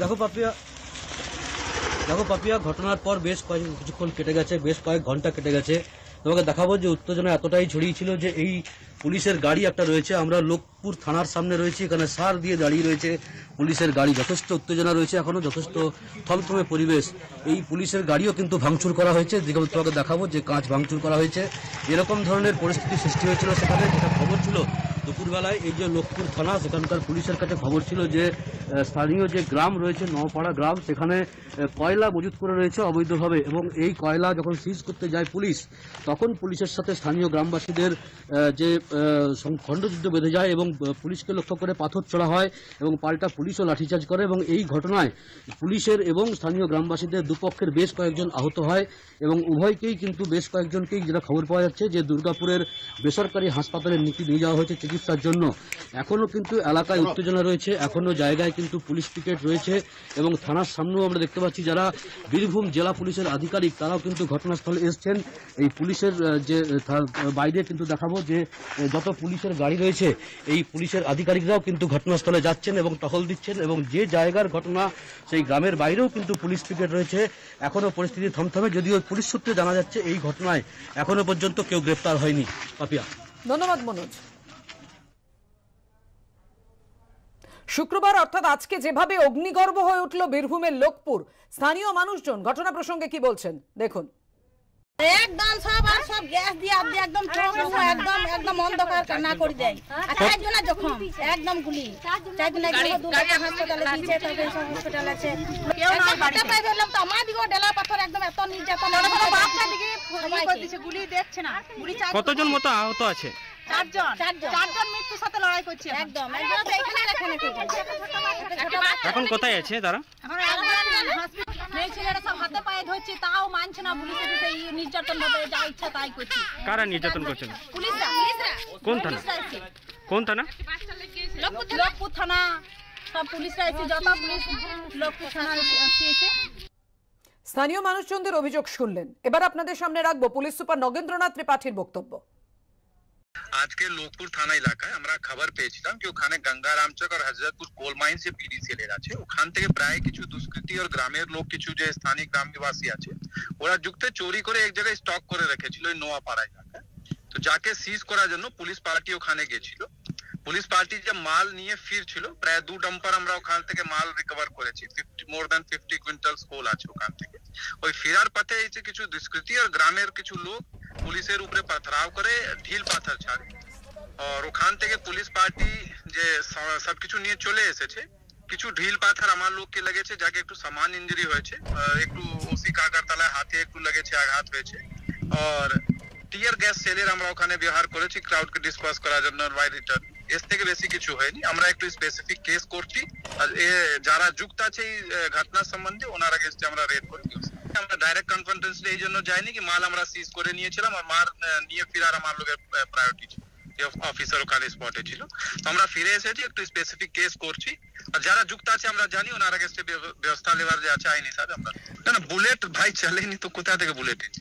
দেখো পাপিয়া দেখো পাপিয়া, ঘটনার পর বেশ কয়েক, কিছুক্ষণ কেটে গেছে, বেশ কয়েক ঘণ্টা কেটে গেছে। তোমাকে দেখাবো যে উত্তেজনা এতটাই ছড়িয়েছিল যে এই পুলিশের গাড়ি একটা রয়েছে। আমরা লোকপুর থানার সামনে রয়েছি, এখানে সার দিয়ে দাঁড়িয়ে রয়েছে পুলিশের গাড়ি। যথেষ্ট উত্তেজনা রয়েছে এখনও, যথেষ্ট থমথমে পরিবেশ। এই পুলিশের গাড়িও কিন্তু ভাঙচুর করা হয়েছে। যেগুলো তোমাকে দেখাবো যে কাঁচ ভাঙচুর করা হয়েছে। এরকম ধরনের পরিস্থিতি সৃষ্টি হয়েছিল সেখানে, যেটা খবর ছিল দুপুরবেলায় এই যে লোকপুর থানা, সেখানকার পুলিশের কাছে খবর ছিল যে স্থানীয় যে গ্রাম রয়েছে, নওপাড়া গ্রাম, সেখানে কয়লা মজুত করে রয়েছে অবৈধভাবে এবং এই কয়লা যখন সিজ করতে যায় পুলিশ, তখন পুলিশের সাথে স্থানীয় গ্রামবাসীদের যে খণ্ডযুদ্ধ বেঁধে যায় এবং পুলিশকে লক্ষ্য করে পাথর ছোড়া হয় এবং পাল্টা পুলিশও লাঠিচার্জ করে এবং এই ঘটনায় পুলিশের এবং স্থানীয় গ্রামবাসীদের দুপক্ষের বেশ কয়েকজন আহত হয় এবং উভয়কেই কিন্তু বেশ কয়েকজনকেই যেটা খবর পাওয়া যাচ্ছে যে, দুর্গাপুরের বেসরকারি হাসপাতালে নীতি নিয়ে যাওয়া হয়েছে চিকিৎসার জন্য। এখনও কিন্তু এলাকায় উত্তেজনা রয়েছে, এখনও জায়গায় কিন্তু পুলিশ পিকেট রয়েছে এবং থানার সামনেও আমরা দেখতে পাচ্ছি যারা বীরভূম জেলা পুলিশের আধিকারিক, তারাও কিন্তু ঘটনাস্থলে এসছেন। এই পুলিশের যে বাইরে কিন্তু দেখাবো যে, যত পুলিশের গাড়ি রয়েছে, এই পুলিশের আধিকারিকরাও কিন্তু ঘটনাস্থলে যাচ্ছেন এবং টহল দিচ্ছেন এবং যে জায়গার ঘটনা, সেই গ্রামের বাইরেও কিন্তু পুলিশ পিকেট রয়েছে। এখনও পরিস্থিতি থমথমে, যদিও পুলিশ সূত্রে জানা যাচ্ছে এই ঘটনায় এখনও পর্যন্ত কেউ গ্রেপ্তার হয়নি। পাপিয়া। ধন্যবাদ, মনোজ। শুক্রবার অর্থাৎ আজকে যেভাবে অগ্নিগর্ভ হয়ে উঠল বীরভূমের লোকপুর স্থানীয় মানুষজন ঘটনা প্রসঙ্গে কি বলছেন? দেখুন। একদম সব আর সব গ্যাস দিয়ে আপ একদম একদম একদম অন্ধকার না করে দেয়। আর চারজনের জখম একদম গুলি। চারজনের হাসপাতালে দিয়েছে তারপরে সব হসপিটাল আছে। একদম ধরলাম তো আমার দিকেও ডেলা পাথর একদম এত নির্যাতন। বাপটা দিকে গুলি দেখছে না। কতজন মতো আহত আছে? চারজন। চারজন। চারজন মৃত্যুর সাথে লড়াই করছে একদম একজন তো এখানে কোথায় আছে? তারা এখন একজন মেয়ে ছেলেরা সব হাতে পায়ে ধরছে তাও মানছে না পুলিশের সাথে নির্যাতন ভাবে যা ইচ্ছা তাই করছে। কারা নির্যাতন করছেন পুলিশরা পুলিশরা। কোন থানা? কোন থানা? লোকপুর লোকপুর থানা। সব পুলিশরা এসে যত পুলিশ লোকপুর থানা এসে এসে। স্থানীয় মানুষজনদের অভিযোগ শুনলেন। এবার আপনাদের সামনে রাখব পুলিশ সুপার নগেন্দ্রনাথ ত্রিপাঠীর বক্তব্য। আজকে লোকপুর থানা এলাকায় আমরা খবর পেয়েছিলাম কি ওখানে গঙ্গারাম চক আর হজরতপুর কোল মাইন্স যে পিডিসিএল আছে ওখান থেকে প্রায় কিছু দুষ্কৃতী আর গ্রামের লোক কিছু যে স্থানীয় গ্রামবাসী আছে ওরা যুক্তে চুরি করে এক জায়গায় স্টক করে রেখেছিল ওই নোয়াপাড়া এলাকায় তো যাকে সিজ করার জন্য পুলিশ পার্টি ওখানে গেছিল পুলিশ পার্টি যে মাল নিয়ে ফিরছিল প্রায় দু ডাম্পার আমরা ওখান থেকে মাল রিকভার করেছি more than fifty quintal school আছে ওখান থেকে ওই ফেরার পথে এই যে কিছু দুষ্কৃতী আর গ্রামের কিছু লোক পুলিশের উপরে পাথরাও করে ঢিল পাথর ছাড়ে আর ওখান থেকে পুলিশ পার্টি যে স- সবকিছু নিয়ে চলে এসেছে কিছু ঢিল পাথর আমার লোককে লেগেছে যাকে একটু সামান ইঞ্জুরি হয়েছে আহ, একটু ওসি কাকারতলায় হাতে একটু লেগেছে আঘাত হয়েছে আর টিয়ার গ্যাস সেলের আমরা ওখানে ব্যবহার করেছি ক্রাউডকে ডিসপাস করার জন্য বাই রিটার্ন এর থেকে বেশি কিছু হয়নি আমরা একটু স্পেসিফিক কেস করছি আর এ যারা যুক্ত আছে এই আহ, ঘটনার সম্বন্ধে ওনারা গেস্টে আমরা রেড করে দিয়েছি আমরা ডাইরেক্ট কনফারেন্স এই জন্য যাইনি কি মাল আমরা সিজ করে নিয়েছিলাম আর মার নিয়ে ফিরার আমার লোকের প্রায়োরিটি ছিল। অফিসার ওখানে স্পটে ছিল। আমরা ফিরে এসেছি, একটু স্পেসিফিক কেস করছি। আর যারা যুক্ত আছে আমরা জানি, ওনারা কাছে ব্যবস্থা নেওয়ার যে আছে, আইনি স্যার আমরা না বুলেট ভাই চালেনি তো কোথা থেকে বুলেট